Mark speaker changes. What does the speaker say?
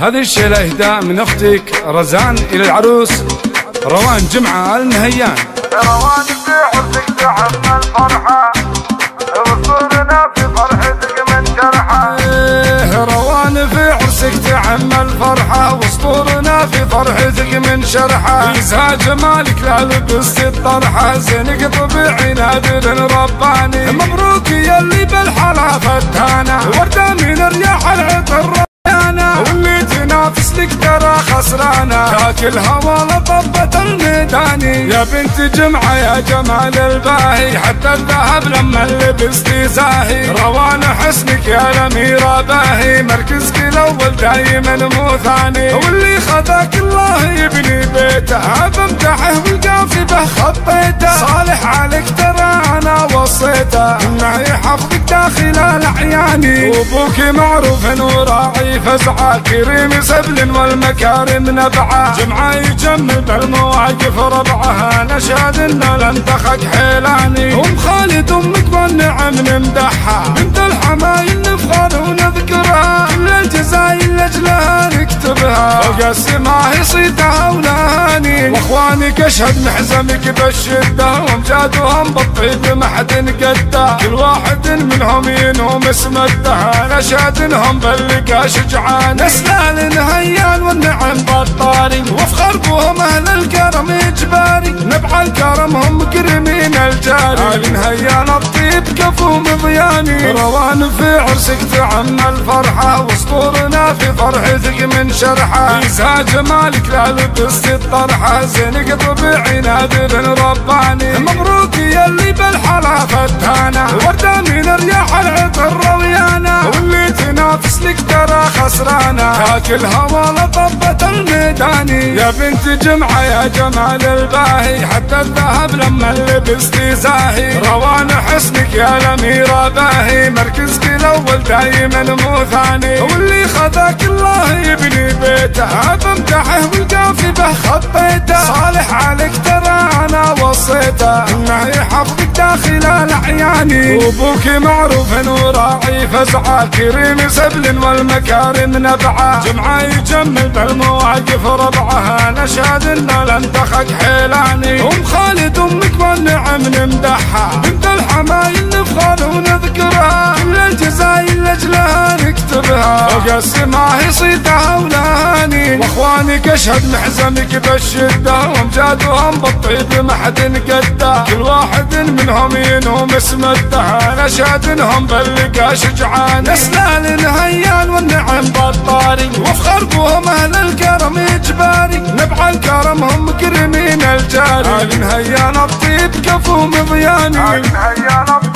Speaker 1: هذه الشيلة إهداء من أختك رزان إلى العروس. روان جمعة النهيان
Speaker 2: روان في حبك تعم الفرحة وصورنا في فرحتك من
Speaker 1: إيه روان في عرسك تعم الفرحة واسطورنا في فرحتك من شرحة. يزهى جمالك لا لبست الطرحة زينك طبيعي نادر رباني. مبروك يا اللي بالحلا فتانة وردة من الرياح العطر. خسرانة تاكل هوا لطبة الميداني. يا بنت جمعة يا جمال الباهي. حتى الذهب لما لبستي زاهي روان حسنك يا الأميرة باهي. مركزك الأول دايما مو ثاني واللي خذاك الله يبني بيته وصيته إنه يحفظك داخل الأعياني وأبوك معروف وراعي فزعة. كريم سبل والمكارم نبعة. جمعة يجمل بالمواقف ربعها نشهد إنه لن تخك حيلاني. أم خالد أمك والنعم نمدحها. بنت الحمايل نفخر ونذكرها. كل الجزايل لأجلها. فوق السماء يصيدها ونهاني واخوانك اشهد محزمك بالشدة وامجادهم بالطيب ما حد قده. كل واحد منهم ينوم اسم الدهر اشهد انهم باللقا شجعان اسلال هيان والنعم بطاري. وافخر بهم أهل الكرم إجباري. نبع الكرم هم مكرمين الجاري. هيان الطيب كفو مضياني. روان في عرسك تعم الفرحة في فرحتك من شرحة. يزهى جمالك لا لبست الطرحة. زينك طبيعي نادر رباني. مبروك يا اللي بالحلا فتانة وردة من الرياح العطر رويانة واللي تنافس لك ترى خسرانة تاكل هوا لطبة الميداني يا بنت جمعة يا جمال الباهي. حتى الذهب لما لبستي زاهي روان حسنك يا الأميرة باهي مركزك الأول دايما مو ثاني. واللي خذاك الله يبني بيته بمدحه والقافي به خطيته. صالح عليك ترى أنا وصيته إنه يحفظك داخل الأعياني وأبوك معروف وراعي فزعة كريم سبل والمكارم نبعة جمعة يجمل بالمواقف ربعها نشهد إنه لن تخك حيلاني. أم خالد أمك والنعم نمدحها. نكتبها فوق السماء يصيدها ونهاني وإخوانك أشهد محزنك بالشدة. وامجادهم بالطيب ما حد قدة. كل واحد منهم ينوم اسم الدهر أشهد إنهم باللقا شجعان اسلال هيان والنعم بطاري وافخر بهم أهل الكرم إجباري. نبع الكرم هم مكرمين الجاري. هيان الطيب كفو مضياني.
Speaker 2: هيا الطيب